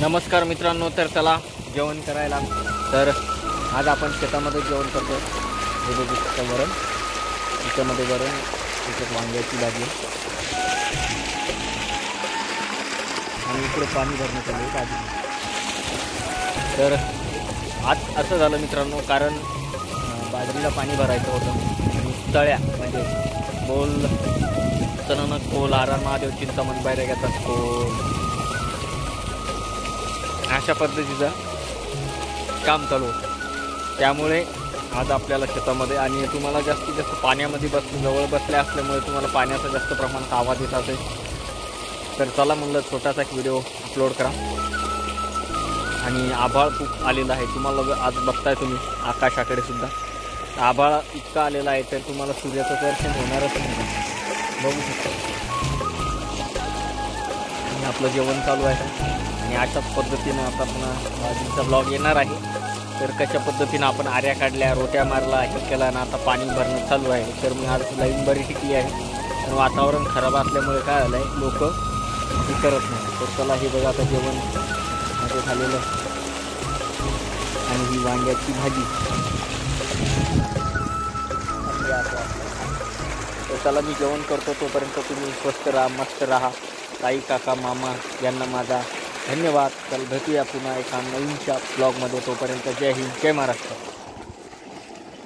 नमस्कार मित्रांनो तर चला जेवण करायला. तर आज आपण शेतामध्ये जेवण करतो हे बघू शकता वरण. त्याच्यामध्ये वरण त्याच्यात वांग्याची भाजी. आणि इकडे पाणी भरण्यात आलं भाजी. तर आज असं झालं मित्रांनो कारण बाजरीला पाणी भरायचं होतं. आणि तळ्या म्हणजे बोल चणनक कोल आरार महादेव चिंतामण घेतात कोल. अशा पद्धतीचं काम चालू होतं. त्यामुळे आज आपल्याला शेतामध्ये आणि तुम्हाला जास्तीत जास्त पाण्यामध्ये बस जवळ बसल्या असल्यामुळे तुम्हाला पाण्याचा जास्त प्रमाणात आवाज येत असेल. तर चला म्हणलं छोटासा एक व्हिडिओ अपलोड करा. आणि आभाळ खूप आलेला आहे. तुम्हाला आज बघताय तुम्ही आकाशाकडे सुद्धा. आभाळ इतका आलेला आहे तर तुम्हाला सूर्याचं दर्शन होणारच नाही. बघू शकता. आणि आपलं जेवण चालू आहे. आणि अशाच पद्धतीनं आता पुन्हा भाजीचा ब्लॉग येणार आहे. तर कशा पद्धतीनं आपण आऱ्या काढल्या रोट्या मारला हे केला आणि आता पाणी भरणं चालू आहे. तर मी आज लाईन बरी टिकली आहे. पण वातावरण खराब असल्यामुळे काय झालं आहे लोक हे करत नाही. तर चला हे बघा आता जेवण असं झालेलं. आणि ही वांग्याची भाजी. आता तर चला मी जेवण करतो तोपर्यंत तुम्ही स्वस्त राहा मस्त राहा. ताई काका मामा यांना माझा धन्यवाद. चल भेटूया पुन्हा एका नवीनच्या ब्लॉगमध्ये तोपर्यंत जय हिंद जय महाराष्ट्र.